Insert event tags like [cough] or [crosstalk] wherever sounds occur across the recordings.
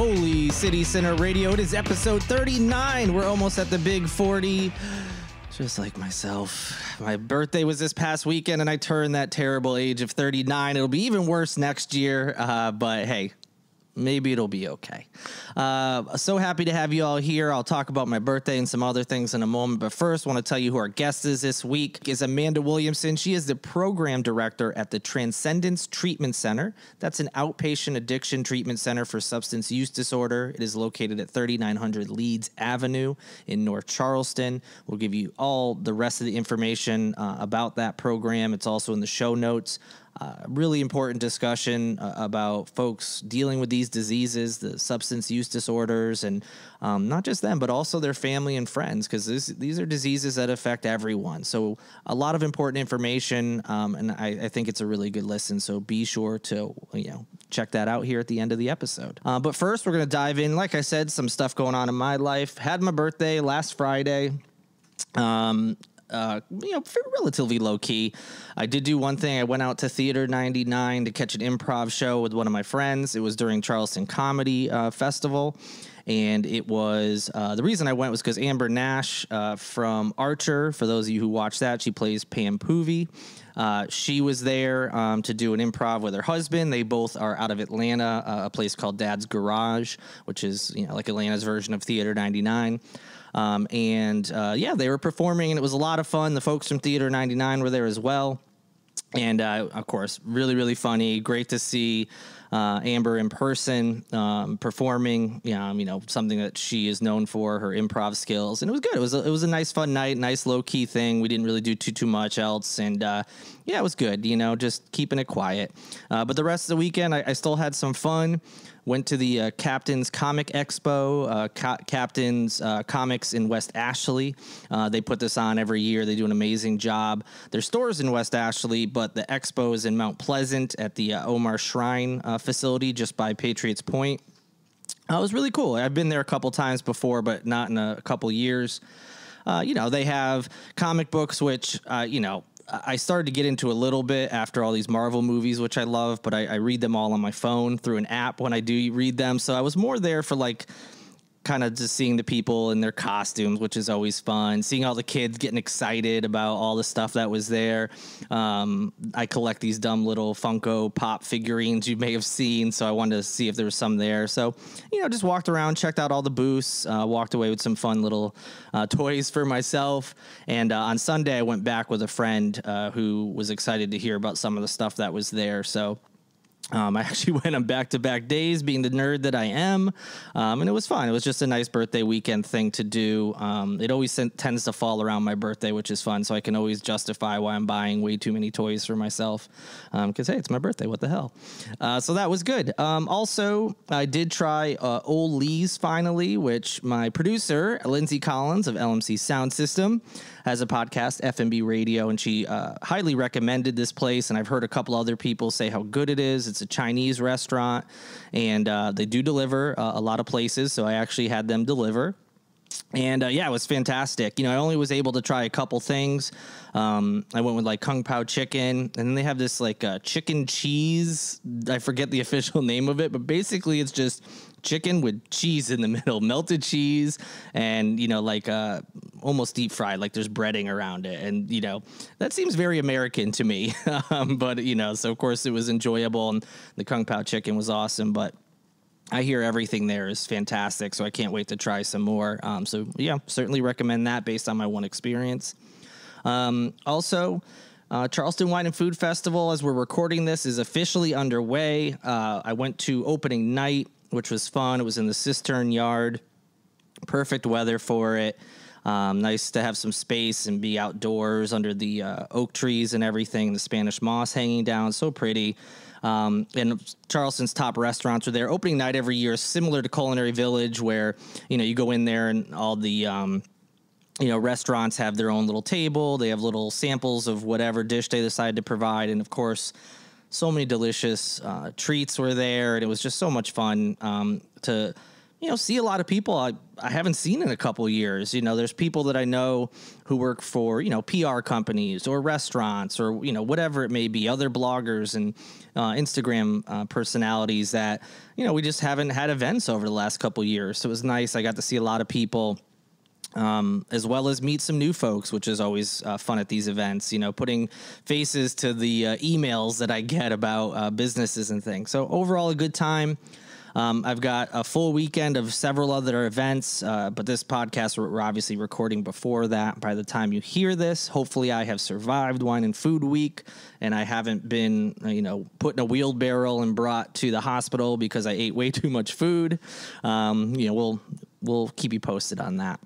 Holy City Sinner Radio. It is episode 39. We're almost at the big 40. Just like myself. My birthday was this past weekend and I turned that terrible age of 39. It'll be even worse next year. Uh, but hey, maybe it'll be okay. Uh, so happy to have you all here. I'll talk about my birthday and some other things in a moment. But first, want to tell you who our guest is this week is Amanda Williamson. She is the program director at the Transcendence Treatment Center. That's an outpatient addiction treatment center for substance use disorder. It is located at 3900 Leeds Avenue in North Charleston. We'll give you all the rest of the information uh, about that program. It's also in the show notes. Uh, really important discussion uh, about folks dealing with these diseases, the substance use disorders, and um, not just them, but also their family and friends, because these are diseases that affect everyone. So, a lot of important information, um, and I, I, think it's a really good listen. So, be sure to you know check that out here at the end of the episode. Uh, but first, we're going to dive in. Like I said, some stuff going on in my life. Had my birthday last Friday. Um, uh, you know, relatively low key. I did do one thing. I went out to Theater 99 to catch an improv show with one of my friends. It was during Charleston Comedy uh, Festival. And it was uh, the reason I went was because Amber Nash uh, from Archer, for those of you who watch that, she plays Pam Poovey. Uh, she was there um, to do an improv with her husband. They both are out of Atlanta, uh, a place called Dad's Garage, which is you know like Atlanta's version of Theater 99. Um, and uh, yeah, they were performing, and it was a lot of fun. The folks from Theater 99 were there as well. And uh, of course, really, really funny. Great to see uh, Amber in person um, performing. You know, you know, something that she is known for, her improv skills, and it was good. It was a, it was a nice, fun night, nice low key thing. We didn't really do too too much else, and uh, yeah, it was good. You know, just keeping it quiet. Uh, but the rest of the weekend, I, I still had some fun. Went to the uh, Captain's Comic Expo, uh, Ca- Captain's uh, Comics in West Ashley. Uh, they put this on every year. They do an amazing job. Their stores in West Ashley, but the expo is in Mount Pleasant at the uh, Omar Shrine uh, facility just by Patriots Point. it was really cool. I've been there a couple times before, but not in a couple years. you know, they have comic books, which, you know, I started to get into a little bit after all these Marvel movies, which I love, but I, I, read them all on my phone through an app when I do read them. So I was more there for like kind of just seeing the people in their costumes, which is always fun. Seeing all the kids getting excited about all the stuff that was there. Um, I collect these dumb little Funko Pop figurines you may have seen, so I wanted to see if there was some there. So, you know, just walked around, checked out all the booths, uh, walked away with some fun little uh, [laughs] toys for myself. And uh, on Sunday, I went back with a friend uh, who was excited to hear about some of the stuff that was there. So, um, I [laughs] actually went on back to back days, being the nerd that I am, um, and it was fun. It was just a nice birthday weekend thing to do. Um, it always tends to fall around my birthday, which is fun, so I can always justify why I'm buying way too many toys for myself. Because um, hey, it's my birthday. What the hell? Uh, so that was good. Um, also, I did try uh, Old Lee's finally, which my producer Lindsay Collins of LMC Soundsystem has a podcast, FMB Radio, and she uh, highly recommended this place. And I've heard a couple other people say how good it is. It's a Chinese restaurant, and uh, they do deliver uh, a lot of places. So I actually had them deliver and uh, yeah, it was fantastic. You know, I only was able to try a couple things. Um, I went with like kung pao chicken, and then they have this like uh, chicken cheese. I forget the [laughs] official name of it, but basically it's just chicken with cheese in the [laughs] middle, melted cheese, and you know, like uh, almost deep fried, like there's breading around it, and you know, that seems very American to me. [laughs] um, but you know, so of course it was enjoyable, and the kung pao chicken was awesome, but. I hear everything there is fantastic, so I can't wait to try some more. Um, so yeah, certainly recommend that based on my one experience. Um, also, uh, Charleston Wine and Food Festival, as we're recording this, is officially underway. Uh, I went to opening night, which was fun. It was in the Cistern Yard. Perfect weather for it. Um, nice to have some space and be outdoors under the uh, oak trees and everything. The Spanish moss hanging down, so pretty. Um, and Charleston's top restaurants are there. Opening night every year similar to Culinary Village, where you know you go in there and all the um, you know restaurants have their own little table. They have little samples of whatever dish they decide to provide, and of course. So many delicious uh, treats were there, and it was just so much fun um, to you know, see a lot of people I, I haven't seen in a couple years. You know, there's people that I know who work for, you know, PR companies or restaurants or, you know, whatever it may be, other bloggers and uh, Instagram uh, personalities that, you know, we just haven't had events over the last couple years. So it was nice. I got to see a lot of people. Um, as well as meet some new folks, which is always uh, fun at these events. You know, putting faces to the uh, emails that I get about uh, businesses and things. So overall, a good time. Um, I've got a full weekend of several other events, uh, but this podcast we're obviously recording before that. By the time you hear this, hopefully I have survived Wine and Food Week, and I haven't been, uh, you know, put in a wheelbarrow and brought to the hospital because I ate way [laughs] too much food. Um, you know, we'll we'll keep you posted on that.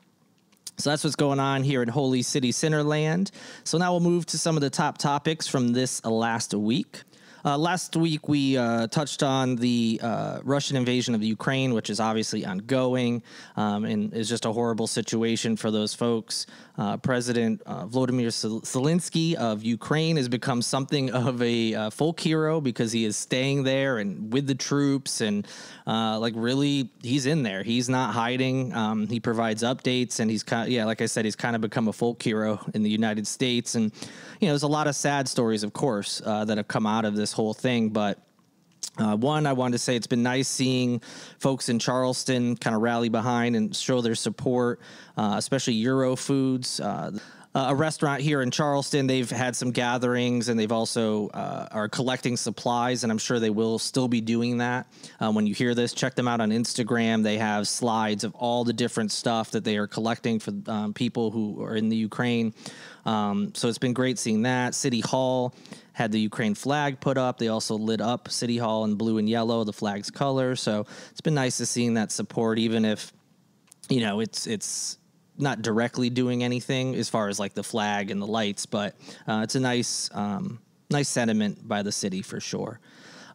So that's what's going on here in Holy City Sinnerland. So now we'll move to some of the top topics from this last week. Uh, last week, we uh, touched on the uh, Russian invasion of Ukraine, which is obviously ongoing um, and is just a horrible situation for those folks. Uh, President uh, Volodymyr Zelensky of Ukraine has become something of a uh, folk hero because he is staying there and with the troops and like really he's in there. He's not hiding. Um, he provides updates and he's kind of, yeah, like I said, he's kind of become a folk hero in the United States and you know, there's a lot of sad stories, of course, that have come out of this whole thing. But uh, one, I wanted to say it's been nice seeing folks in Charleston kind of rally behind and show their support, uh, especially Euro Foods. Uh, uh, a restaurant here in Charleston. They've had some gatherings and they've also uh, are collecting supplies, and I'm sure they will still be doing that. Um, when you hear this, check them out on Instagram. They have slides of all the different stuff that they are collecting for um, people who are in the Ukraine. Um, so it's been great seeing that. City Hall had the Ukraine flag put up. They also lit up City Hall in blue and yellow, the flag's color. So it's been nice to seeing that support, even if you know it's it's not directly doing anything as far as like the flag and the lights, but uh, it's a nice um, nice sentiment by the city for sure.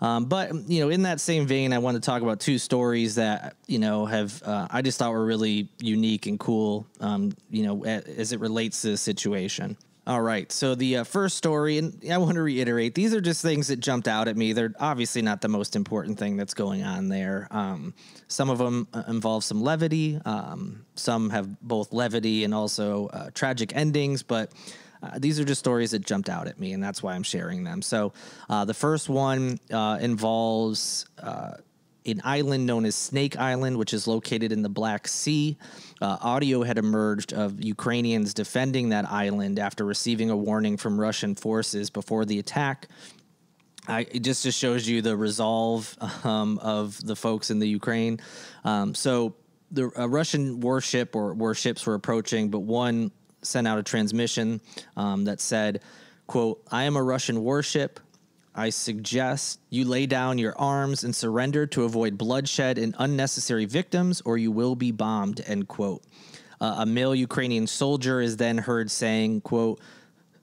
Um, but you know, in that same vein, I want to talk about two stories that you know have uh, I just thought were really unique and cool. Um, you know, as it relates to the situation. All right. So the uh, first story, and I want to reiterate, these are just things that jumped out at me. They're obviously not the most important thing that's going on there. Um, some of them uh, involve some levity. Um, some have both levity and also uh, tragic endings, but uh, these are just stories that jumped out at me, and that's why I'm sharing them. So uh, the first one uh, involves an island known as Snake Island, which is located in the Black Sea. Uh, audio had emerged of Ukrainians defending that island after receiving a warning from Russian forces before the attack. I, it just just shows you the resolve um, of the folks in the Ukraine. Um, so the Russian warship or warships were approaching, but one sent out a transmission um, that said, "quote I am a Russian warship. I suggest you lay down your arms and surrender to avoid bloodshed and unnecessary victims, or you will be bombed. End quote. Uh, a male Ukrainian soldier is then heard saying, "quote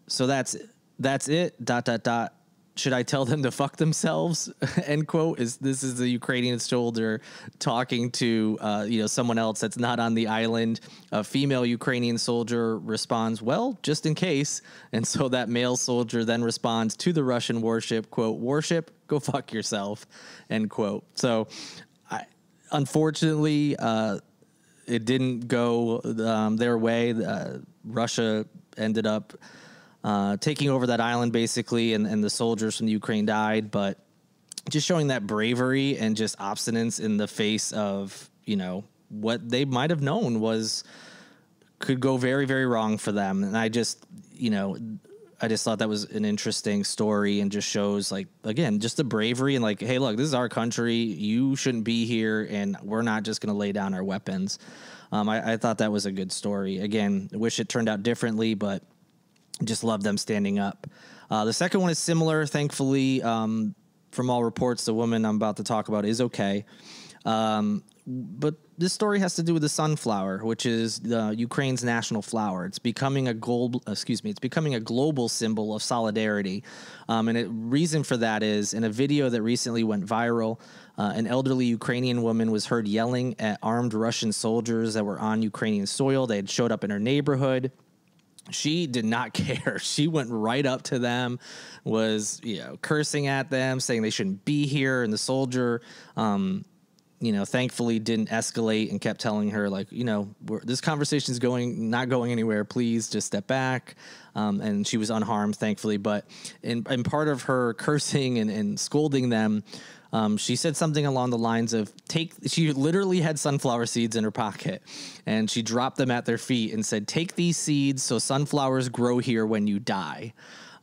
So that's that's it." Dot dot dot should I tell them to fuck themselves? [laughs] End quote. Is this is the Ukrainian soldier talking to uh, you know someone else that's not on the island? A female Ukrainian soldier responds, "Well, just in case." And so that male soldier then responds to the Russian warship, "Quote: Warship, go fuck yourself." End quote. So, I, unfortunately, uh, it didn't go um, their way. Uh, Russia ended up uh, taking over that island basically, and, and the soldiers from the Ukraine died. But just showing that bravery and just obstinance in the face of you know what they might have known was could go very very wrong for them. And I just you know I just thought that was an interesting story and just shows like again just the bravery and like hey look this is our country you shouldn't be here and we're not just going to lay down our weapons. Um, I, I, thought that was a good story. Again, wish it turned out differently, but just love them standing up. Uh, the second one is similar. Thankfully, um, from all reports, the woman I'm about to talk about is okay. Um, but this story has to do with the sunflower, which is the Ukraine's national flower. It's becoming a global, excuse me, it's becoming a global symbol of solidarity. Um, and the reason for that is in a video that recently went viral, uh, an elderly Ukrainian woman was heard yelling at armed Russian soldiers that were on Ukrainian soil. They had showed up in her neighborhood she did not [laughs] care. She went right up to them, was you know cursing at them, saying they shouldn't be here, and the soldier um, you know, thankfully didn't escalate and kept telling her like, you know, this conversation is going not going anywhere. Please just step back. Um, and she was unharmed, thankfully. But in, in part of her cursing and, and scolding them, um, she said something along the lines of take she literally had sunflower seeds in her pocket and she dropped them at their feet and said take these seeds so sunflowers grow here when you die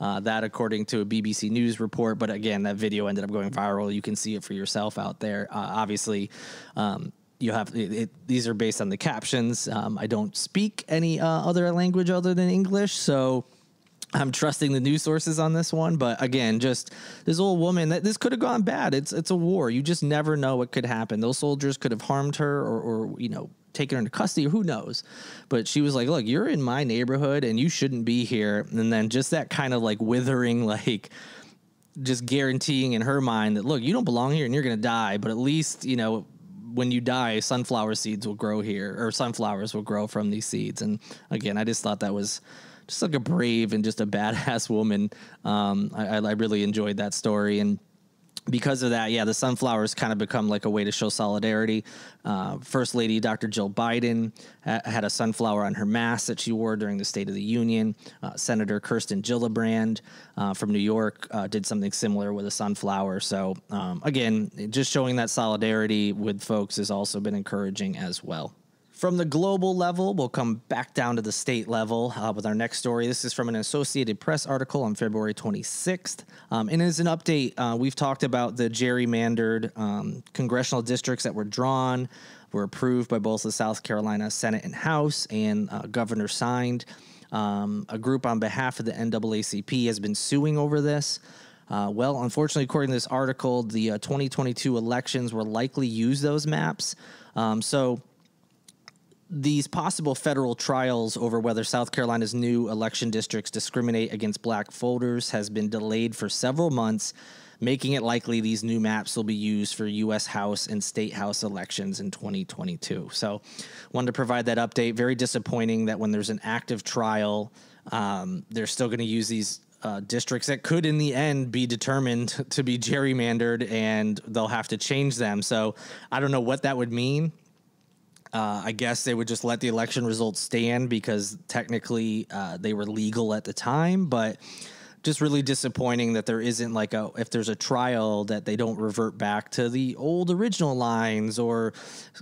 uh, that, according to a BBC News report. But again, that video ended up going viral. You can see it for yourself out there. Uh, obviously, um, you have it, it, these are based on the captions. Um, I don't speak any uh, other language other than English, so I'm trusting the news sources on this one, but again, just this old woman that this could have gone bad. It's it's a war. You just never know what could happen. Those soldiers could have harmed her or, or you know taken her into custody or who knows. But she was like, look, you're in my neighborhood and you shouldn't be here. And then just that kind of like withering, [laughs] like just guaranteeing in her mind that, look, you don't belong here and you're going to die. But at least, you know, when you die, sunflower seeds will grow here or sunflowers will grow from these seeds. And again, I just thought that was just like a brave and just a [laughs] badass woman. Um, I, I really enjoyed that story. And, because of that, yeah, the sunflowers kind of become like a way to show solidarity. Uh, First Lady Dr. Jill Biden ha- had a sunflower on her mask that she wore during the State of the Union. Uh, Senator Kirsten Gillibrand uh, from New York uh, did something similar with a sunflower. So, um, again, just showing that solidarity with folks has also been encouraging as well. From the global level, we'll come back down to the state level uh, with our next story. This is from an Associated Press article on February 26th. Um, and as an update, uh, we've talked about the gerrymandered um, congressional districts that were drawn, were approved by both the South Carolina Senate and House, and uh, governor signed. Um, a group on behalf of the NAACP has been suing over this. Uh, well, unfortunately, according to this article, the uh, 2022 elections will likely use those maps. Um, so, these possible federal trials over whether South Carolina's new election districts discriminate against black voters has been delayed for several months, making it likely these new maps will be used for U.S. House and State House elections in 2022. So, wanted to provide that update. Very disappointing that when there's an active trial, um, they're still going to use these uh, districts that could, in the end, be determined [laughs] to be gerrymandered, and they'll have to change them. So, I don't know what that would mean. Uh, I guess they would just let the election results stand because technically uh, they were legal at the time, but just really disappointing that there isn't like a if there's a trial that they don't revert back to the old original lines or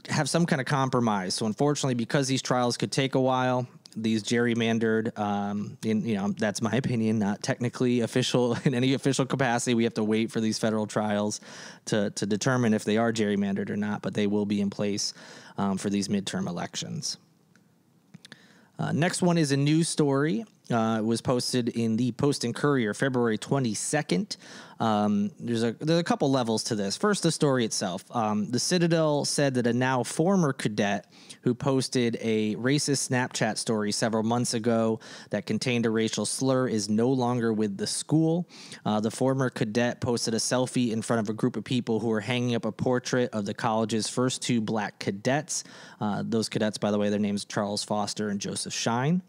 have some kind of compromise. So unfortunately, because these trials could take a while, these gerrymandered um, in, you know that's my opinion not technically official [laughs] in any official capacity we have to wait for these federal trials to to determine if they are gerrymandered or not but they will be in place um, for these midterm elections uh, next one is a news story uh, it was posted in the Post and Courier February 22nd. Um, there's a there's a couple levels to this. First, the story itself. Um, the Citadel said that a now former cadet who posted a racist Snapchat story several months ago that contained a racial slur is no longer with the school. Uh, the former cadet posted a selfie in front of a group of people who were hanging up a portrait of the college's first two black cadets. Uh, those cadets, by the way, their names Charles Foster and Joseph Shine.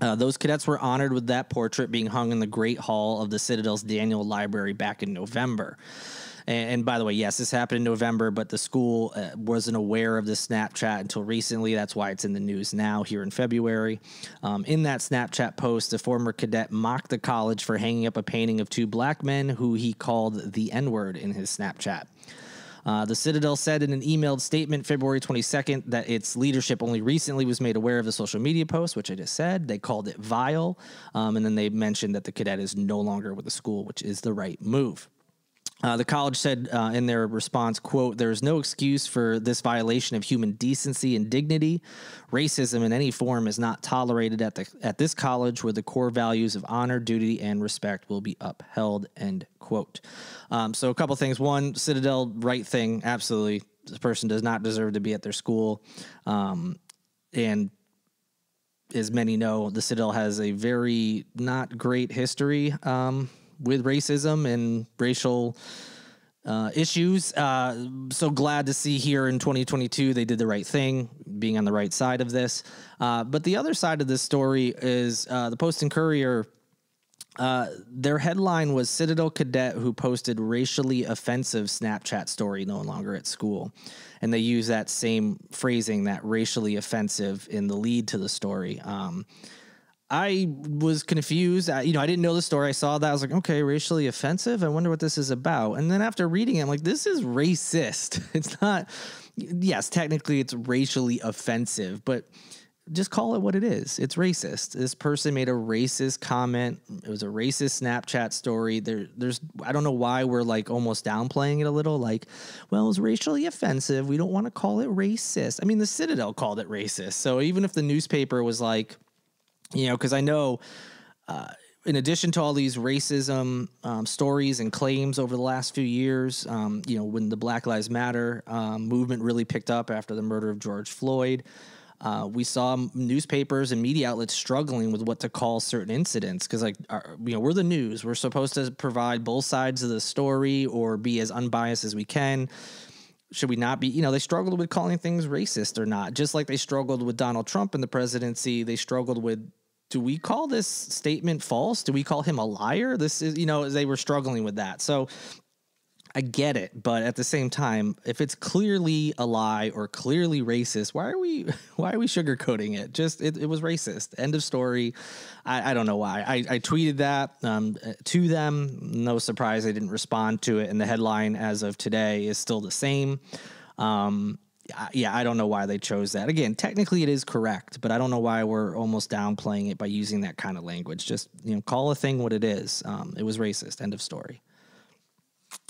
Uh, those cadets were honored with that portrait being hung in the Great Hall of the Citadel's Daniel Library back in November. And, and by the way, yes, this happened in November, but the school uh, wasn't aware of the Snapchat until recently. That's why it's in the news now here in February. Um, in that Snapchat post, a former cadet mocked the college for hanging up a painting of two black men who he called the N word in his Snapchat. Uh, the Citadel said in an emailed statement February 22nd that its leadership only recently was made aware of the social media post, which I just said. They called it vile. Um, and then they mentioned that the cadet is no longer with the school, which is the right move. Uh, the college said uh, in their response, quote, there is no excuse for this violation of human decency and dignity. Racism in any form is not tolerated at, the, at this college where the core values of honor, duty, and respect will be upheld, end quote. Um, so a couple things. One, Citadel, right thing, absolutely. This person does not deserve to be at their school. Um, and as many know, the Citadel has a very not great history um, with racism and racial uh, issues. Uh, so glad to see here in 2022 they did the right thing, being on the right side of this. Uh, but the other side of this story is uh, the Post and Courier Uh, their headline was Citadel cadet who posted racially offensive Snapchat story no longer at school. And they use that same phrasing, that racially offensive, in the lead to the story. Um, I was confused. I, you know, I didn't know the story. I saw that. I was like, okay, racially offensive. I wonder what this is about. And then after reading it, I'm like, this is racist. [laughs] It's not, yes, technically it's racially offensive, but just call it what it is. It's racist. This person made a racist comment. It was a racist Snapchat story. There, there's, I don't know why we're like almost downplaying it a little. Like, well, it was racially offensive. We don't want to call it racist. I mean, the Citadel called it racist. So even if the newspaper was like, you know, because I know. Uh, in addition to all these racism um, stories and claims over the last few years, um, you know, when the Black Lives Matter um, movement really picked up after the murder of George Floyd, uh, we saw newspapers and media outlets struggling with what to call certain incidents because, like, our, you know, we're the news. We're supposed to provide both sides of the story or be as unbiased as we can. Should we not be? You know, they struggled with calling things racist or not, just like they struggled with Donald Trump in the presidency. They struggled with do we call this statement false? Do we call him a liar? This is, you know, they were struggling with that. So I get it, but at the same time, if it's clearly a lie or clearly racist, why are we [laughs] why are we sugarcoating it? Just it, it was racist. End of story. I, I don't know why. I, I tweeted that um, to them. No surprise, they didn't respond to it, and the headline as of today is still the same. Um, yeah, I don't know why they chose that. Again, technically it is correct, but I don't know why we're almost downplaying it by using that kind of language. Just you know, call a thing what it is. Um, it was racist. End of story.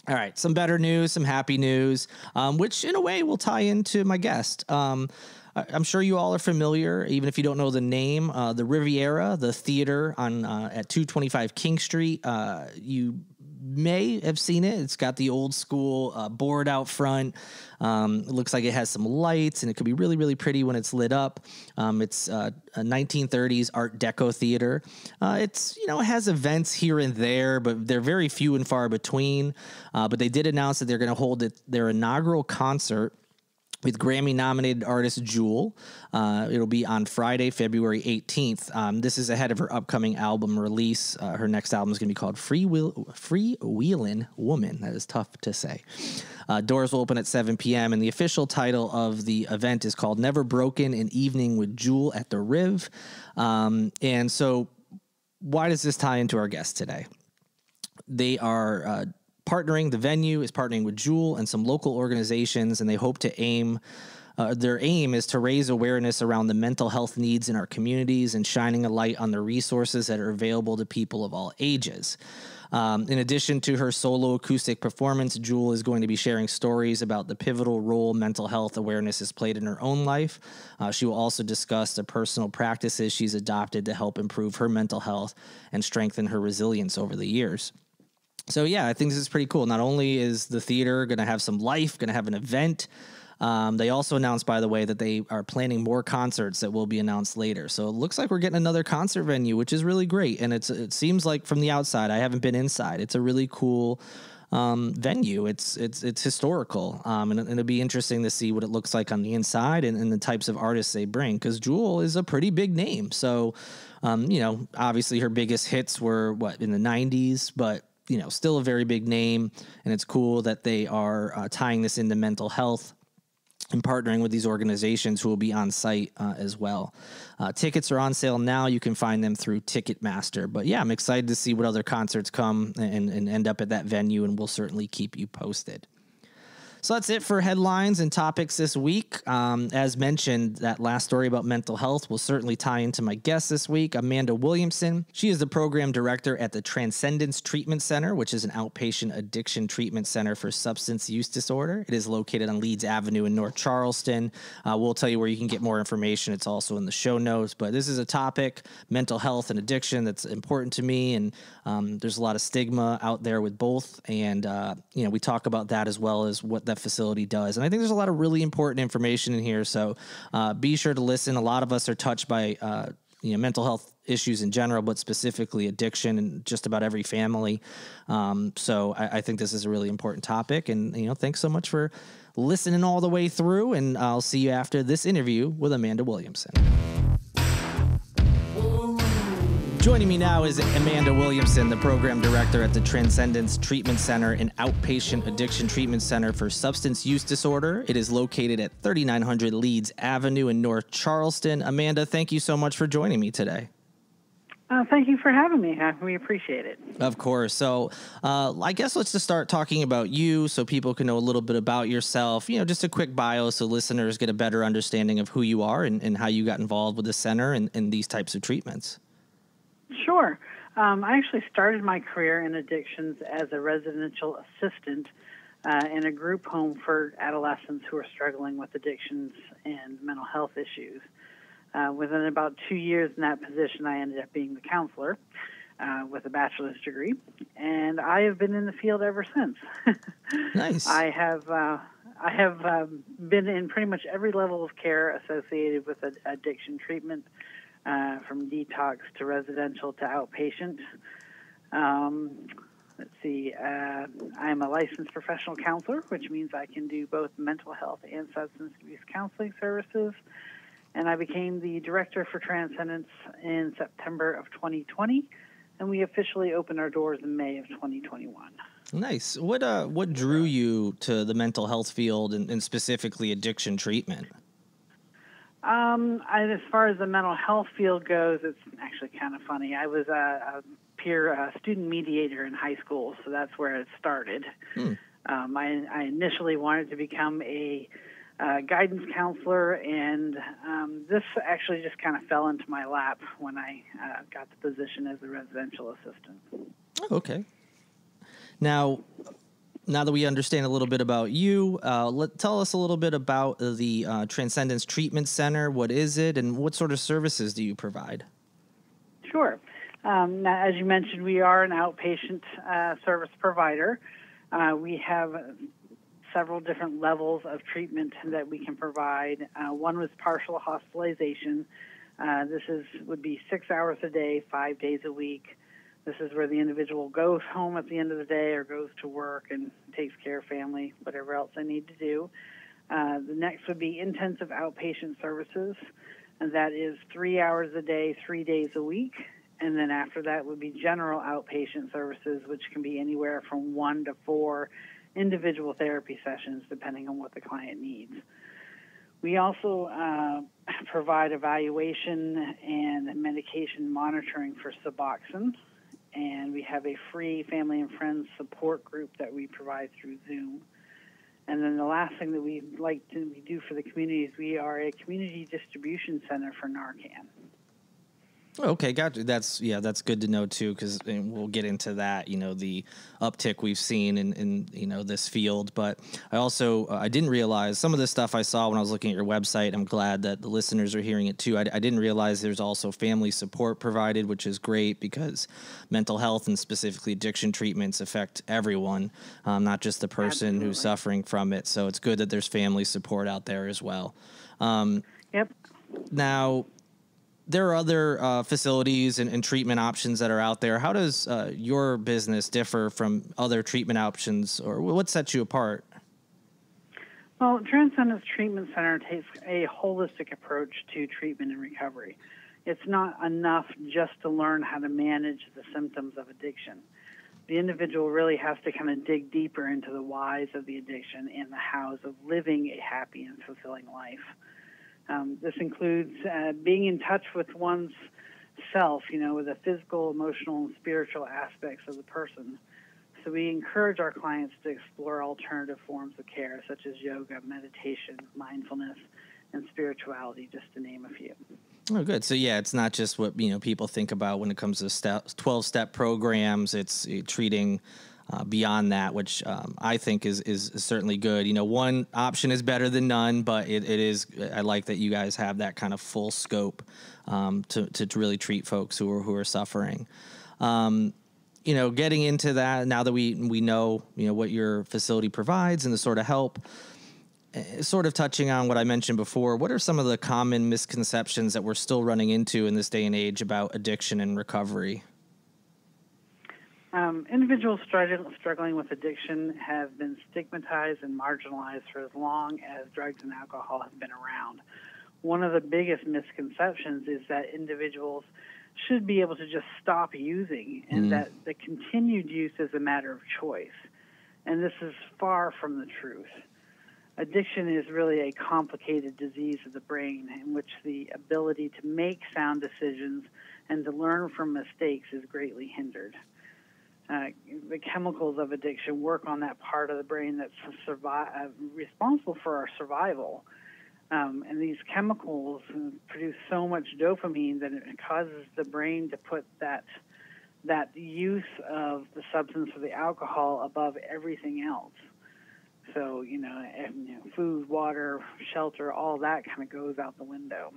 All right, some better news, some happy news, um, which in a way will tie into my guest. Um, I'm sure you all are familiar, even if you don't know the name, uh, the Riviera, the theater on uh, at 225 King Street. Uh, you may have seen it. It's got the old school uh, board out front. Um, it looks like it has some lights, and it could be really, really pretty when it's lit up. Um, it's uh, a 1930s Art Deco theater. Uh, it's you know it has events here and there, but they're very few and far between. Uh, but they did announce that they're going to hold it, their inaugural concert with Grammy nominated artist Jewel. Uh, it'll be on Friday, February 18th. Um, this is ahead of her upcoming album release. Uh, her next album is going to be called Free Will Wheelin' Woman. That is tough to say. Uh, doors will open at 7 p.m. and the official title of the event is called Never Broken: An Evening with Jewel at the Riv. Um, and so, why does this tie into our guest today? They are uh, partnering. The venue is partnering with Jewel and some local organizations, and they hope to aim. Uh, their aim is to raise awareness around the mental health needs in our communities and shining a light on the resources that are available to people of all ages. Um, in addition to her solo acoustic performance, Jewel is going to be sharing stories about the pivotal role mental health awareness has played in her own life. Uh, she will also discuss the personal practices she's adopted to help improve her mental health and strengthen her resilience over the years. So yeah, I think this is pretty cool. Not only is the theater going to have some life, going to have an event. Um, they also announced, by the way, that they are planning more concerts that will be announced later. So it looks like we're getting another concert venue, which is really great. And it's it seems like from the outside, I haven't been inside. It's a really cool um, venue. It's it's it's historical, um, and, and, it'll be interesting to see what it looks like on the inside and, and the types of artists they bring. Because Jewel is a pretty big name, so um, you know, obviously her biggest hits were what in the '90s, but you know, still a very big name, and it's cool that they are uh, tying this into mental health and partnering with these organizations who will be on site uh, as well. Uh, tickets are on sale now. You can find them through Ticketmaster. But yeah, I'm excited to see what other concerts come and, and end up at that venue, and we'll certainly keep you posted. So that's it for headlines and topics this week. Um, as mentioned, that last story about mental health will certainly tie into my guest this week, Amanda Williamson. She is the program director at the Transcendence Treatment Center, which is an outpatient addiction treatment center for substance use disorder. It is located on Leeds Avenue in North Charleston. Uh, we'll tell you where you can get more information. It's also in the show notes. But this is a topic, mental health and addiction, that's important to me. And um, there's a lot of stigma out there with both. And, uh, you know, we talk about that as well as what that facility does. And I think there's a lot of really important information in here. So uh, be sure to listen. A lot of us are touched by uh, you know mental health issues in general, but specifically addiction in just about every family. Um, so I, I, think this is a really important topic. And you know, thanks so much for listening all the way through. And I'll see you after this interview with Amanda Williamson. Joining me now is Amanda Williamson, the program director at the Transcendence Treatment Center, an outpatient addiction treatment center for substance use disorder. It is located at 3900 Leeds Avenue in North Charleston. Amanda, thank you so much for joining me today. Uh, thank you for having me. We appreciate it. Of course. So, uh, I guess let's just start talking about you so people can know a little bit about yourself. You know, just a quick bio so listeners get a better understanding of who you are and, and how you got involved with the center and, and these types of treatments. Sure. Um, I actually started my career in addictions as a residential assistant uh, in a group home for adolescents who are struggling with addictions and mental health issues. Uh, within about two years in that position, I ended up being the counselor uh, with a bachelor's degree, and I have been in the field ever since. [laughs] nice. I have. Uh, I have um, been in pretty much every level of care associated with addiction treatment, uh, from detox to residential to outpatient. Um, let's see, uh, I'm a licensed professional counselor, which means I can do both mental health and substance abuse counseling services. And I became the director for Transcendence in September of 2020, and we officially opened our doors in May of 2021. Nice. What uh, what drew you to the mental health field and, and specifically addiction treatment? Um, I, as far as the mental health field goes, it's actually kind of funny. I was a, a peer uh, student mediator in high school, so that's where it started. Hmm. Um, I, I, initially wanted to become a uh, guidance counselor, and um, this actually just kind of fell into my lap when I uh, got the position as a residential assistant. Okay. Now, now that we understand a little bit about you, uh, let tell us a little bit about the uh, Transcendence Treatment Center. What is it, and what sort of services do you provide? Sure. Um, now, as you mentioned, we are an outpatient uh, service provider. Uh, we have several different levels of treatment that we can provide. Uh, one was partial hospitalization. Uh, this is would be six hours a day, five days a week. This is where the individual goes home at the end of the day or goes to work and takes care of family, whatever else they need to do. Uh, the next would be intensive outpatient services, and that is three hours a day, three days a week. And then after that would be general outpatient services, which can be anywhere from one to four individual therapy sessions, depending on what the client needs. We also uh, provide evaluation and medication monitoring for Suboxone, and we have a free family and friends support group that we provide through Zoom. And then the last thing that we like to do for the community is we are a community distribution center for Narcan. Okay, gotcha. That's yeah, that's good to know too, because we'll get into that. You know, the uptick we've seen in, in you know this field, but I also uh, I didn't realize some of the stuff I saw when I was looking at your website. I'm glad that the listeners are hearing it too. I, I didn't realize there's also family support provided, which is great because mental health and specifically addiction treatments affect everyone, um, not just the person Absolutely. who's suffering from it. So it's good that there's family support out there as well. Um, yep. Now, there are other uh, facilities and, and, treatment options that are out there. How does uh, your business differ from other treatment options, or what sets you apart? Well, Transcendence Treatment Center takes a holistic approach to treatment and recovery. It's not enough just to learn how to manage the symptoms of addiction. The individual really has to kind of dig deeper into the whys of the addiction and the hows of living a happy and fulfilling life. Um, this includes uh, being in touch with one's self, you know, with the physical, emotional, and spiritual aspects of the person. So we encourage our clients to explore alternative forms of care, such as yoga, meditation, mindfulness, and spirituality, just to name a few. Oh, good. So yeah, it's not just what you know people think about when it comes to twelve-step programs. It's uh, treating uh, beyond that, which um, I think is, is certainly good. You know, one option is better than none, but it, it is. I like that you guys have that kind of full scope um, to, to really treat folks who are who are suffering. Um, you know, getting into that now that we we know you know what your facility provides and the sort of help. Eh, sort of touching on what I mentioned before, what are some of the common misconceptions that we're still running into in this day and age about addiction and recovery? Um, individuals struggling with addiction have been stigmatized and marginalized for as long as drugs and alcohol have been around. One of the biggest misconceptions is that individuals should be able to just stop using, and Mm. that the continued use is a matter of choice. And this is far from the truth. Addiction is really a complicated disease of the brain in which the ability to make sound decisions and to learn from mistakes is greatly hindered. Uh, the chemicals of addiction work on that part of the brain that's uh, responsible for our survival. Um, and these chemicals produce so much dopamine that it causes the brain to put that that use of the substance or the alcohol above everything else. So you know, and, you know food, water, shelter, all that kind of goes out the window.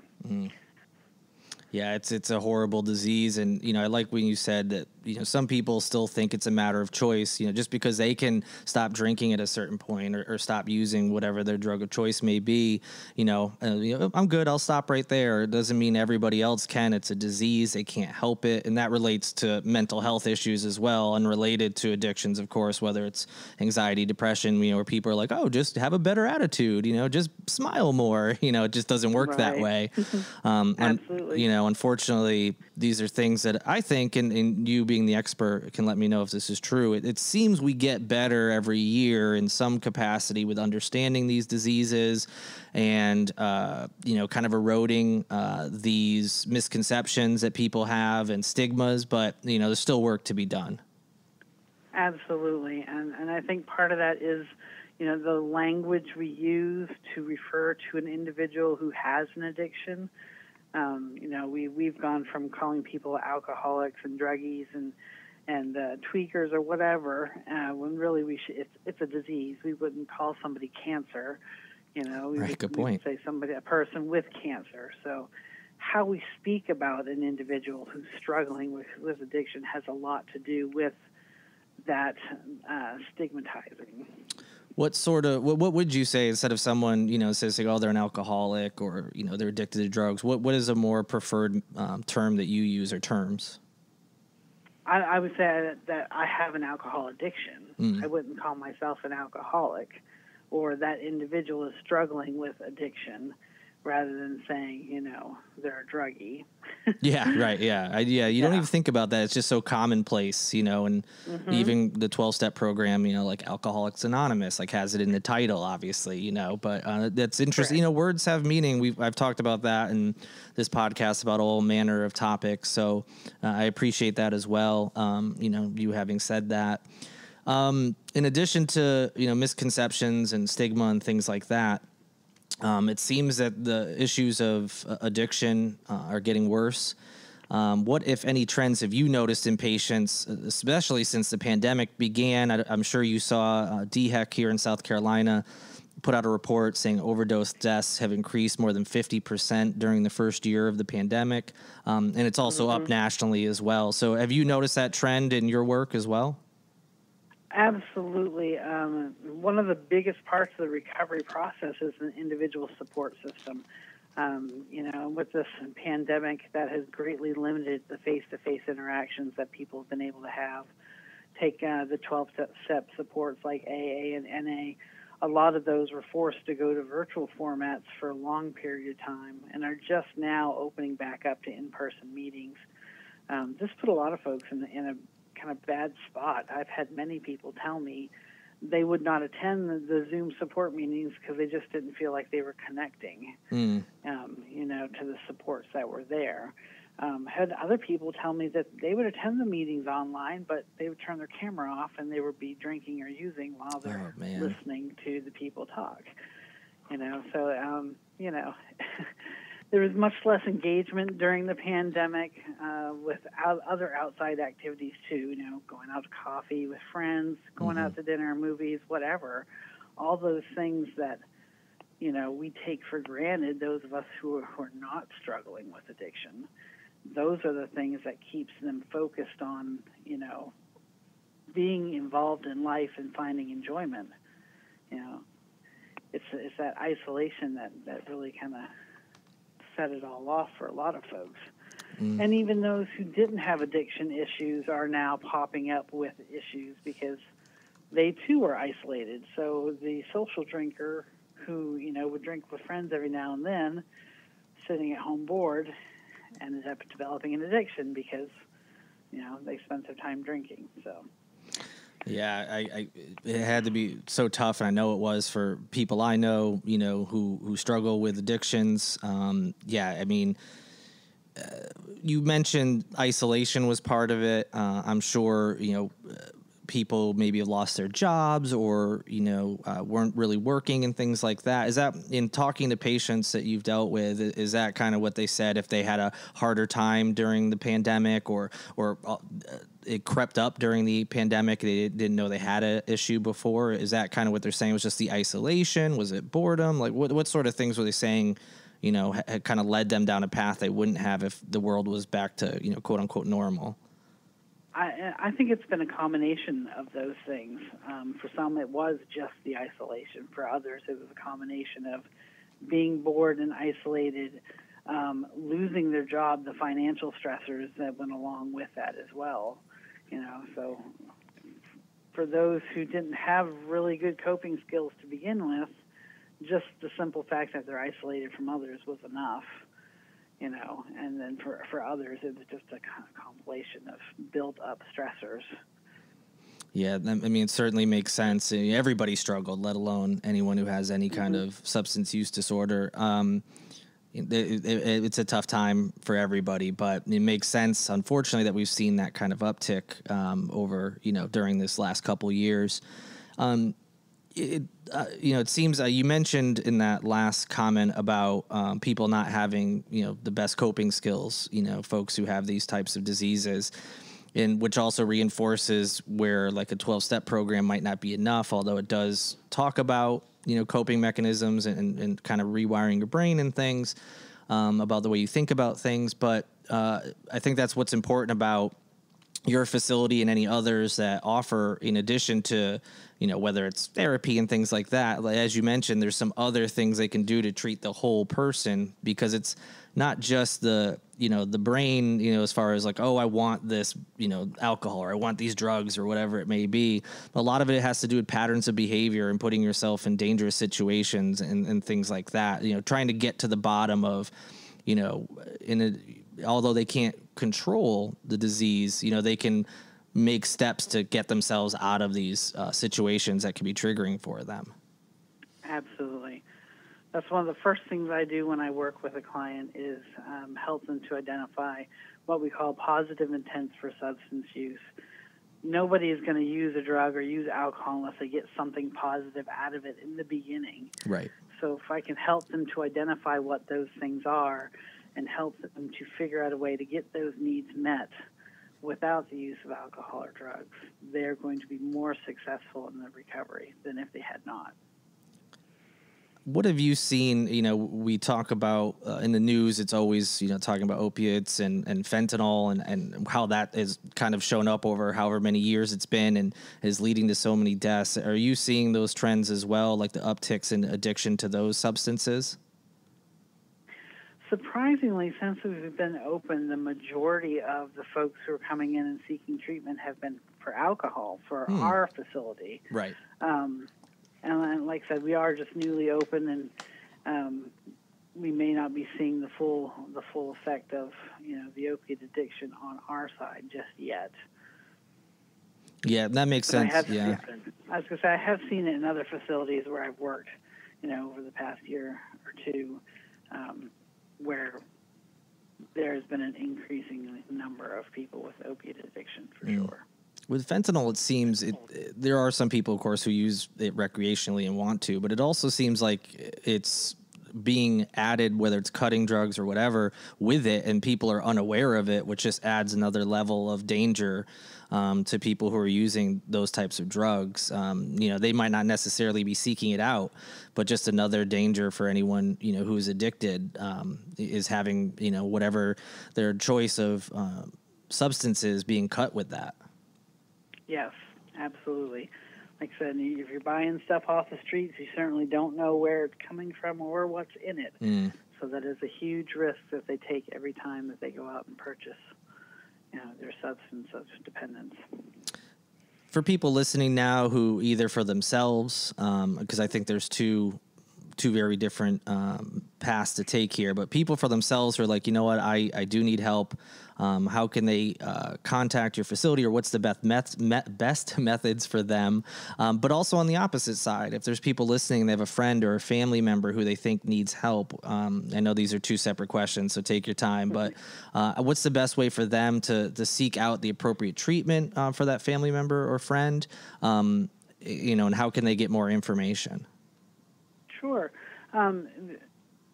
Yeah, it's it's a horrible disease, and you know I like when you said that you know some people still think it's a matter of choice. You know, just because they can stop drinking at a certain point or, or stop using whatever their drug of choice may be, you know, uh, you know, I'm good. I'll stop right there. It doesn't mean everybody else can. It's a disease. They can't help it, and that relates to mental health issues as well, unrelated to addictions, of course. Whether it's anxiety, depression, you know, where people are like, oh, just have a better attitude. You know, just smile more. [laughs] You know, it just doesn't work that way. [laughs] Um, Absolutely. you know, unfortunately, these are things that I think, and, and you being the expert can let me know if this is true. It, it seems we get better every year in some capacity with understanding these diseases and, uh, you know, kind of eroding uh, these misconceptions that people have and stigmas, but, you know, there's still work to be done. Absolutely, and and I think part of that is, you know, the language we use to refer to an individual who has an addiction. Um, you know, we we've gone from calling people alcoholics and druggies and and uh, tweakers or whatever, uh, when really we should. It's it's a disease. We wouldn't call somebody cancer. You know, we Right, would, good point. say somebody a person with cancer. So. How we speak about an individual who's struggling with, with addiction has a lot to do with that uh, stigmatizing. What sort of what, what would you say instead of someone you know says like oh they're an alcoholic or you know they're addicted to drugs? What what is a more preferred um, term that you use or terms? I, I would say that, that I have an alcohol addiction. Mm. I wouldn't call myself an alcoholic, or that individual is struggling with addiction, rather than saying you know they're a druggie. [laughs] Yeah, right. Yeah, I, yeah. You don't even think about that. It's just so commonplace, you know. And even the twelve step program, you know, like Alcoholics Anonymous, like has it in the title, obviously, you know. But uh, that's interesting. You know, words have meaning. We've I've talked about that in this podcast about all manner of topics. So uh, I appreciate that as well. Um, you know, you having said that. Um, in addition to you know misconceptions and stigma and things like that, um, it seems that the issues of uh, addiction uh, are getting worse. Um, what, if any, trends have you noticed in patients, uh, especially since the pandemic began? I, am sure you saw uh, DHEC here in South Carolina put out a report saying overdose deaths have increased more than 50% during the first year of the pandemic. Um, and it's also up nationally as well. So, have you noticed that trend in your work as well? Absolutely. Um, one of the biggest parts of the recovery process is an individual support system. Um, you know, with this pandemic, that has greatly limited the face-to-face interactions that people have been able to have. Take uh, the 12-step supports like AA and NA. A lot of those were forced to go to virtual formats for a long period of time and are just now opening back up to in-person meetings. Um, this put a lot of folks in, in a kind of bad spot. I've had many people tell me they would not attend the, the Zoom support meetings because they just didn't feel like they were connecting, Mm. um, you know, to the supports that were there. Um, had other people tell me that they would attend the meetings online, but they would turn their camera off and they would be drinking or using while they're Oh, listening to the people talk. You know, so um, you know, [laughs] there was much less engagement during the pandemic uh, with out, other outside activities too. You know, going out to coffee with friends, going out to dinner, movies, whatever. All those things that you know we take for granted. Those of us who are, who are not struggling with addiction, those are the things that keeps them focused on you know being involved in life and finding enjoyment. You know, it's it's that isolation that that really kind of set it all off for a lot of folks. Mm. And even those who didn't have addiction issues are now popping up with issues because they too are isolated. So the social drinker who, you know, would drink with friends every now and then, sitting at home bored, ended up developing an addiction because you know they spent their time drinking. So. Yeah, I, I, it had to be so tough, and I know it was for people I know, you know, who who struggle with addictions. Um, yeah, I mean, uh, you mentioned isolation was part of it. Uh, I'm sure you know people maybe have lost their jobs or you know uh, weren't really working and things like that is that in talking to patients that you've dealt with is that kind of what they said if they had a harder time during the pandemic or or uh, it crept up during the pandemic they didn't know they had an issue before is that kind of what they're saying was just the isolation was it boredom like what what sort of things were they saying you know had kind of led them down a path they wouldn't have if the world was back to you know quote unquote normal I, I think it's been a combination of those things. Um, for some, it was just the isolation. For others, it was a combination of being bored and isolated, um, losing their job, the financial stressors that went along with that as well. You know, so for those who didn't have really good coping skills to begin with, just the simple fact that they're isolated from others was enough you know, and then for, for others, it was just a kind of compilation of built up stressors. Yeah, I mean, it certainly makes sense. Everybody struggled, let alone anyone who has any kind mm-hmm. of substance use disorder. Um, it's a tough time for everybody, but it makes sense, unfortunately, that we've seen that kind of uptick um, over, you know, during this last couple years. Um, it, uh, you know, it seems uh, you mentioned in that last comment about um, people not having, you know, the best coping skills. You know, folks who have these types of diseases, and which also reinforces where like a twelve-step program might not be enough. Although it does talk about you know coping mechanisms and, and kind of rewiring your brain and things um, about the way you think about things. But uh, I think that's what's important about your facility and any others that offer in addition to you know whether it's therapy and things like that as you mentioned there's some other things they can do to treat the whole person because it's not just the you know the brain you know as far as like oh i want this you know alcohol or i want these drugs or whatever it may be a lot of it has to do with patterns of behavior and putting yourself in dangerous situations and, and things like that you know trying to get to the bottom of you know in a although they can't control the disease, you know, they can make steps to get themselves out of these uh, situations that can be triggering for them. Absolutely. That's one of the first things I do when I work with a client is um, help them to identify what we call positive intents for substance use. Nobody is going to use a drug or use alcohol unless they get something positive out of it in the beginning. Right. So if I can help them to identify what those things are, and help them to figure out a way to get those needs met without the use of alcohol or drugs, they're going to be more successful in the recovery than if they had not. What have you seen? You know, we talk about uh, in the news, it's always, you know, talking about opiates and, and fentanyl and, and how that has kind of shown up over however many years it's been and is leading to so many deaths. Are you seeing those trends as well, like the upticks in addiction to those substances? surprisingly, since we've been open, the majority of the folks who are coming in and seeking treatment have been for alcohol for hmm. our facility. Right. Um, and like I said, we are just newly open, and um, we may not be seeing the full the full effect of you know the opiate addiction on our side just yet. Yeah, that makes but sense. I yeah. Seen, I was to say I have seen it in other facilities where I've worked, you know, over the past year or two. Um, where there has been an increasing number of people with opiate addiction for mm. sure. With fentanyl, it seems it, there are some people, of course, who use it recreationally and want to, but it also seems like it's being added, whether it's cutting drugs or whatever, with it, and people are unaware of it, which just adds another level of danger um, to people who are using those types of drugs. Um, you know, they might not necessarily be seeking it out, but just another danger for anyone you know who's addicted um, is having you know whatever their choice of uh, substances being cut with that. Yes, absolutely. Like I said, if you're buying stuff off the streets, you certainly don't know where it's coming from or what's in it. Mm. So that is a huge risk that they take every time that they go out and purchase you know, their substance of dependence. For people listening now who either for themselves, because um, I think there's two two very different um, paths to take here, but people for themselves are like, you know what, I, I do need help. Um, how can they uh, contact your facility, or what's the best met, met, best methods for them? Um, but also on the opposite side, if there's people listening, they have a friend or a family member who they think needs help. Um, I know these are two separate questions, so take your time. But uh, what's the best way for them to to seek out the appropriate treatment uh, for that family member or friend? Um, you know, and how can they get more information? Sure. Um,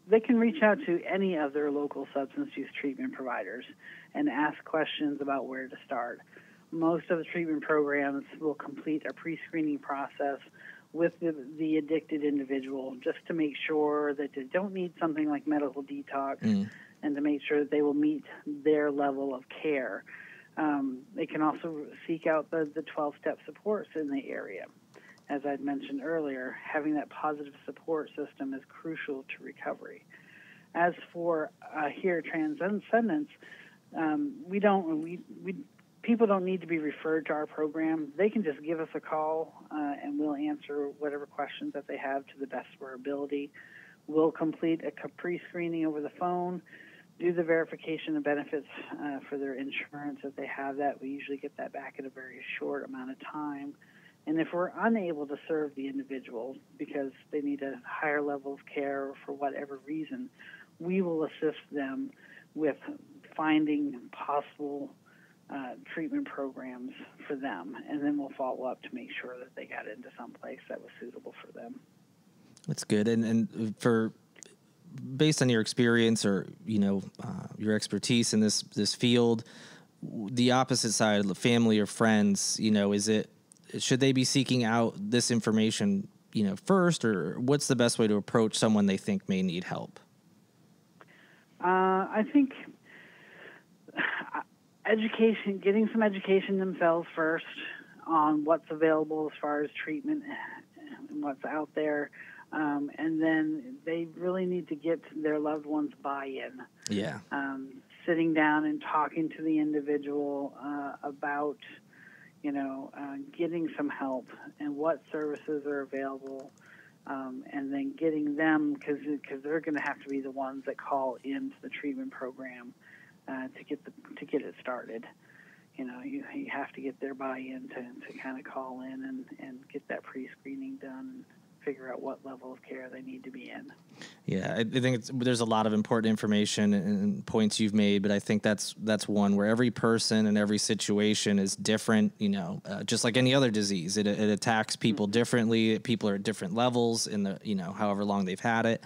they can reach out to any of their local substance use treatment providers and ask questions about where to start. Most of the treatment programs will complete a pre screening process with the, the, addicted individual just to make sure that they don't need something like medical detox mm. and to make sure that they will meet their level of care. Um, they can also seek out the, the 12 step supports in the area as I'd mentioned earlier, having that positive support system is crucial to recovery. As for uh, here transcendence, um, we don't we, we people don't need to be referred to our program. They can just give us a call, uh, and we'll answer whatever questions that they have to the best of our ability. We'll complete a pre-screening over the phone, do the verification of benefits uh, for their insurance if they have that. We usually get that back in a very short amount of time. And if we're unable to serve the individual because they need a higher level of care or for whatever reason, we will assist them with finding possible uh, treatment programs for them, and then we'll follow up to make sure that they got into some place that was suitable for them. That's good, and and for based on your experience or you know uh, your expertise in this this field, the opposite side, the family or friends, you know, is it should they be seeking out this information, you know, first, or what's the best way to approach someone they think may need help? Uh, I think [sighs] uh, education, getting some education themselves first on what's available as far as treatment and what's out there. Um, and then they really need to get their loved ones buy-in. Yeah. Um, sitting down and talking to the individual uh, about you know, uh, getting some help and what services are available, um, and then getting them because because they're going to have to be the ones that call into the treatment program uh, to get the to get it started. You know, you you have to get their buy-in to, to kind of call in and, and get that pre-screening done figure out what level of care they need to be in. Yeah, I, think there's a lot of important information and points you've made, but I think that's that's one where every person and every situation is different. You know, uh, just like any other disease, it, it attacks people mm-hmm. differently. People are at different levels in the you know however long they've had it.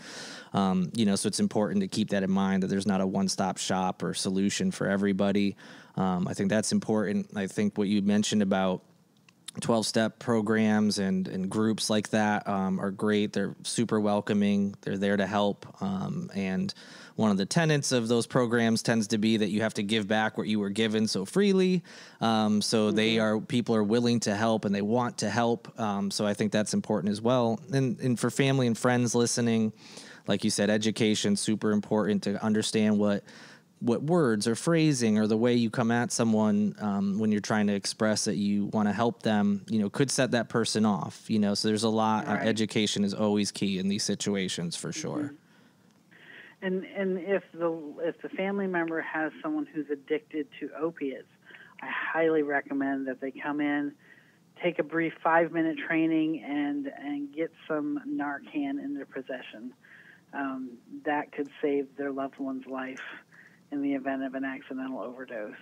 Um, you know, so it's important to keep that in mind that there's not a one-stop shop or solution for everybody. Um, I think that's important. I think what you mentioned about 12 step programs and, and groups like that um, are great. They're super welcoming, they're there to help. Um, and one of the tenets of those programs tends to be that you have to give back what you were given so freely. Um, so mm-hmm. they are people are willing to help and they want to help. Um, so I think that's important as well. And, and for family and friends listening, like you said, education super important to understand what what words or phrasing or the way you come at someone um, when you're trying to express that you want to help them, you know, could set that person off. You know, so there's a lot. Right. Uh, education is always key in these situations for sure. Mm-hmm. And and if the if the family member has someone who's addicted to opiates, I highly recommend that they come in, take a brief five minute training, and and get some Narcan in their possession. Um, that could save their loved one's life in the event of an accidental overdose.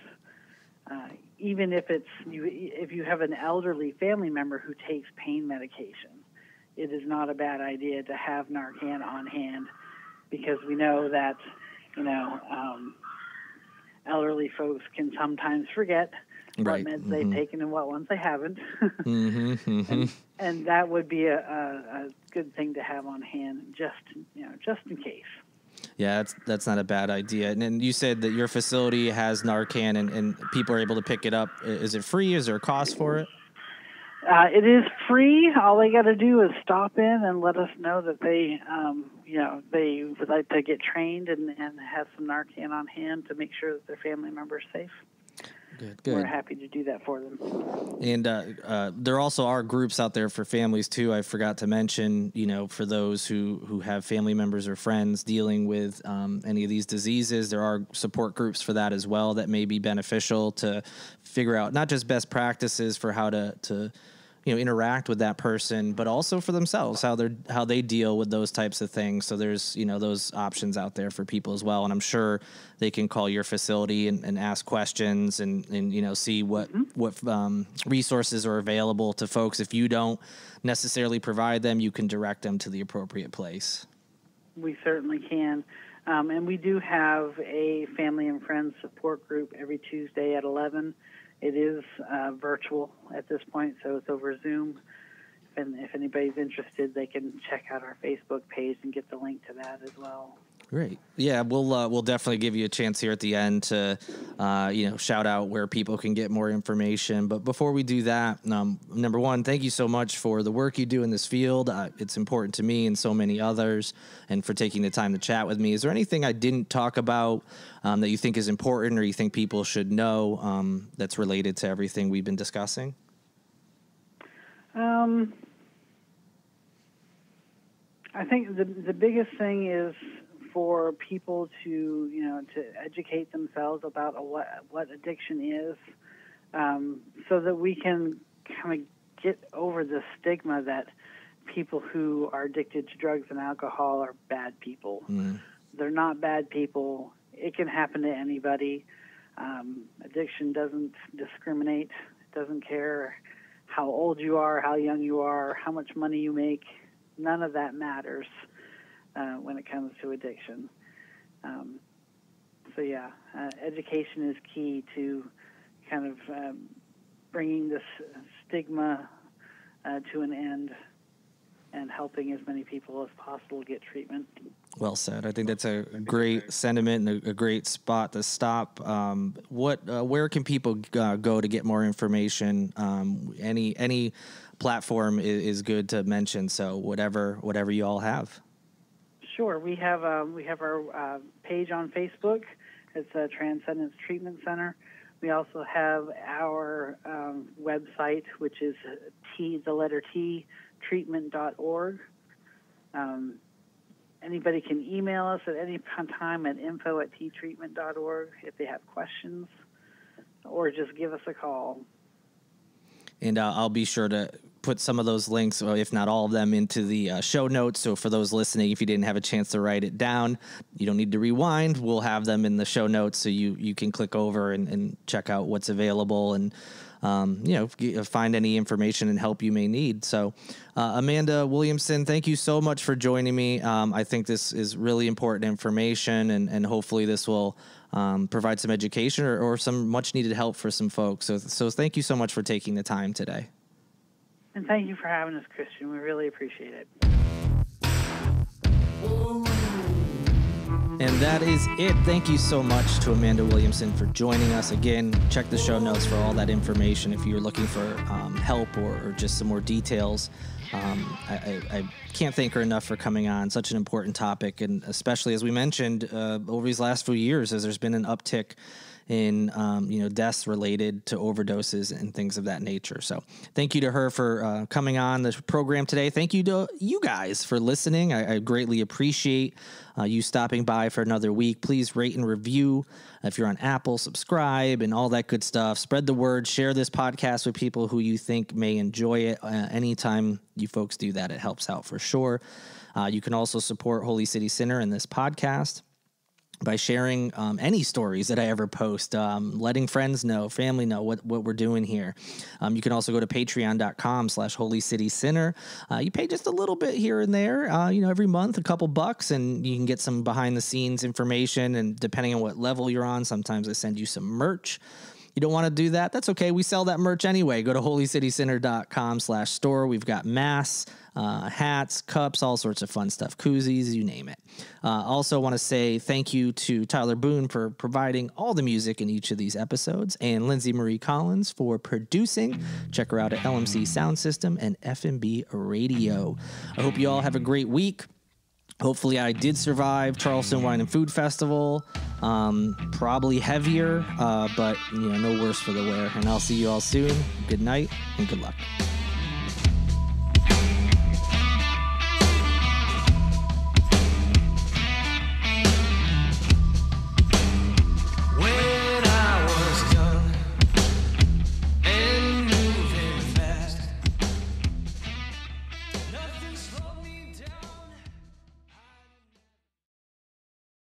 Uh, even if it's you, if you have an elderly family member who takes pain medication, it is not a bad idea to have Narcan on hand because we know that you know um, elderly folks can sometimes forget right. what meds mm-hmm. they've taken and what ones they haven't, [laughs] mm-hmm, mm-hmm. And, and, that would be a, a, a good thing to have on hand just you know just in case. Yeah, that's that's not a bad idea. And then you said that your facility has Narcan, and, and people are able to pick it up. Is it free? Is there a cost for it? Uh, it is free. All they got to do is stop in and let us know that they, um, you know, they would like to get trained and, and have some Narcan on hand to make sure that their family member is safe. Good, good. We're happy to do that for them. And uh, uh, there also are groups out there for families too. I forgot to mention, you know, for those who who have family members or friends dealing with um, any of these diseases, there are support groups for that as well that may be beneficial to figure out not just best practices for how to to you know interact with that person but also for themselves how they're how they deal with those types of things. So there's you know those options out there for people as well. And i'm sure they can call your facility and, and ask questions and and you know see what mm-hmm. what um, resources are available to folks. If you don't necessarily provide them you can direct them to the appropriate place. We certainly can. Um, and we do have a family and friends support group every tuesday at 11 it is uh, virtual at this point, so it's over Zoom. And if anybody's interested, they can check out our Facebook page and get the link to that as well. Great. Yeah, we'll uh, we'll definitely give you a chance here at the end to, uh, you know, shout out where people can get more information. But before we do that, um, number one, thank you so much for the work you do in this field. Uh, it's important to me and so many others, and for taking the time to chat with me. Is there anything I didn't talk about um, that you think is important, or you think people should know um, that's related to everything we've been discussing? Um, I think the the biggest thing is for people to you know to educate themselves about what what addiction is, um, so that we can kind of get over the stigma that people who are addicted to drugs and alcohol are bad people. Mm. They're not bad people. It can happen to anybody. Um, addiction doesn't discriminate. It doesn't care how old you are, how young you are, how much money you make. None of that matters uh, when it comes to addiction. Um, so yeah, uh, education is key to kind of um, bringing this stigma uh, to an end and helping as many people as possible get treatment. Well said. I think that's a great sentiment and a, a great spot to stop. Um, what, uh, where can people uh, go to get more information? Um, any any platform is, is, good to mention. So whatever whatever you all have. Sure. We have um, we have our uh, page on Facebook. It's a Transcendence Treatment Center. We also have our um, website, which is T the letter T treatment.org. Um, anybody can email us at any time at info at ttreatment.org if they have questions, or just give us a call. And uh, I'll be sure to put some of those links, or if not all of them, into the uh, show notes. So for those listening, if you didn't have a chance to write it down, you don't need to rewind. We'll have them in the show notes, so you you can click over and, and check out what's available and. Um, you know, find any information and help you may need. So, uh, Amanda Williamson, thank you so much for joining me. Um, I think this is really important information, and, and hopefully, this will um, provide some education or, or some much needed help for some folks. So, so, thank you so much for taking the time today. And thank you for having us, Christian. We really appreciate it. And that is it. Thank you so much to Amanda Williamson for joining us. Again, check the show notes for all that information if you're looking for um, help or, or, just some more details. Um, I, I, can't thank her enough for coming on. Such an important topic, and especially as we mentioned uh, over these last few years, as there's been an uptick in um, you know deaths related to overdoses and things of that nature. So thank you to her for uh, coming on the program today. Thank you to you guys for listening. I, I greatly appreciate uh, you stopping by for another week. Please rate and review if you're on Apple, subscribe and all that good stuff. Spread the word. Share this podcast with people who you think may enjoy it. Uh, anytime you folks do that, it helps out for sure. Uh, you can also support Holy City Sinner in this podcast by sharing um, any stories that I ever post, um, letting friends know, family know what, what we're doing here. Um, you can also go to patreon.com slash holy city sinner. Uh, you pay just a little bit here and there, uh, you know, every month, a couple bucks, and you can get some behind the scenes information. And depending on what level you're on, sometimes I send you some merch you don't want to do that that's okay we sell that merch anyway go to holycitysinner.com slash store we've got masks uh, hats cups all sorts of fun stuff koozies you name it uh, also want to say thank you to tyler boone for providing all the music in each of these episodes and lindsay marie collins for producing check her out at lmc sound system and fmb radio i hope you all have a great week hopefully i did survive charleston wine and food festival Um, probably heavier, uh, but you know, no worse for the wear. And I'll see you all soon. Good night and good luck.